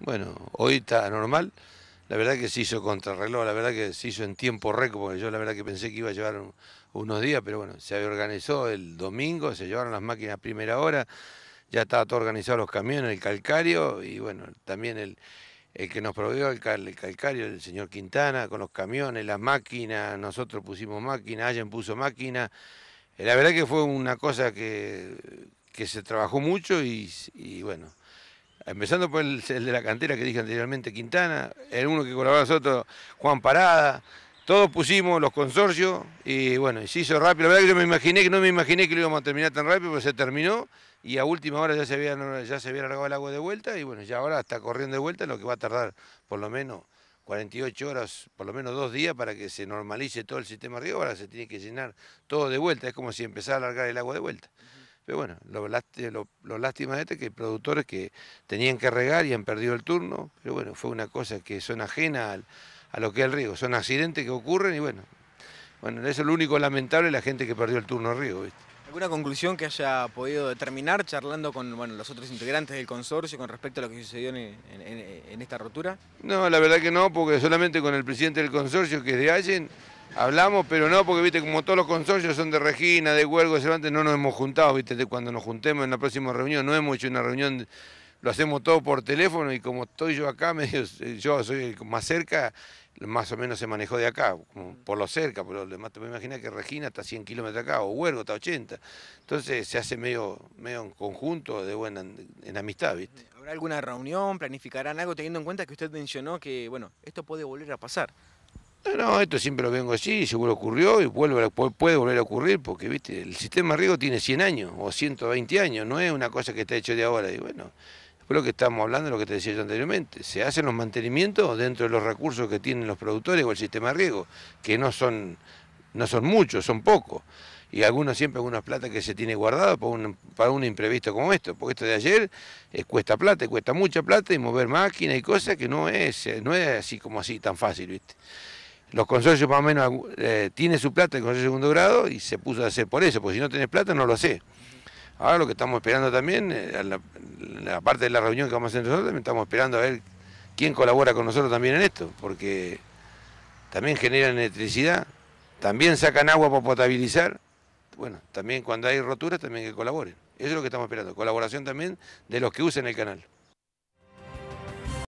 Bueno, hoy está normal. La verdad que se hizo contrarreloj, la verdad que se hizo en tiempo récord, porque yo la verdad que pensé que iba a llevar unos días, pero bueno, se organizó el domingo, se llevaron las máquinas a primera hora, ya estaba todo organizado los camiones, el calcario y bueno, también el, el que nos proveyó el, calcario, el señor Quintana, con los camiones, las máquinas, nosotros pusimos máquina, Allen puso máquina. Eh, la verdad que fue una cosa que, que se trabajó mucho y bueno, empezando por el, de la cantera que dije anteriormente, Quintana, el uno que colaboró nosotros, Juan Parada, todos pusimos los consorcios y bueno, se hizo rápido. La verdad que yo me imaginé que no me imaginé que lo íbamos a terminar tan rápido, pero se terminó y a última hora ya se había, ya se había largado el agua de vuelta y bueno, ya ahora está corriendo de vuelta, lo que va a tardar por lo menos 48 horas, por lo menos dos días para que se normalice todo el sistema riego, ahora se tiene que llenar todo de vuelta, es como si empezara a largar el agua de vuelta. Pero bueno, lo, lo, lástima de este que hay productores que tenían que regar y han perdido el turno, pero bueno, fue una cosa que son ajena a lo que es el riego, son accidentes que ocurren y bueno, bueno, eso es lo único lamentable la gente que perdió el turno riego. ¿Alguna conclusión que haya podido determinar charlando con bueno, los otros integrantes del consorcio con respecto a lo que sucedió en, esta rotura? No, la verdad que no, porque solamente con el presidente del consorcio, que es de Allen, hablamos, pero no, porque viste, como todos los consorcios son de Regina, de Huergo, de Cervantes, no nos hemos juntado, viste, cuando nos juntemos en la próxima reunión, no hemos hecho una reunión, lo hacemos todo por teléfono y como estoy yo acá, medio, yo soy más cerca, más o menos se manejó de acá, por lo cerca, pero demás te imaginar que Regina está a 100 kilómetros acá, o Huergo está a 80. Entonces se hace medio, medio en conjunto, de buena, en amistad, ¿viste? ¿Habrá alguna reunión? ¿Planificarán algo teniendo en cuenta que usted mencionó que, bueno, esto puede volver a pasar? No, no, esto siempre lo vengo así, seguro ocurrió y vuelve, puede volver a ocurrir porque, viste, el sistema riego tiene 100 años o 120 años, no es una cosa que está hecho de ahora. Y bueno, lo que estamos hablando, de lo que te decía yo anteriormente. Se hacen los mantenimientos dentro de los recursos que tienen los productores o el sistema riego, que no son, no son muchos, son pocos. Y algunos siempre algunas plata que se tiene guardado para un, para un imprevisto como esto, porque esto de ayer eh, cuesta plata, cuesta mucha plata y mover máquinas y cosas que no es, eh, no es así como así tan fácil, ¿viste? Los consorcios más o menos eh, tiene su plata el consorcio de segundo grado y se puso a hacer por eso, porque si no tenés plata no lo sé. Ahora lo que estamos esperando también, eh, la, parte de la reunión que vamos a hacer nosotros, también estamos esperando a ver quién colabora con nosotros también en esto, porque también generan electricidad, también sacan agua para potabilizar, bueno, también cuando hay roturas también que colaboren. Eso es lo que estamos esperando, colaboración también de los que usen el canal.